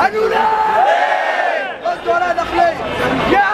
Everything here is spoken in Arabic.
هنولا! إيه! أنتوا يا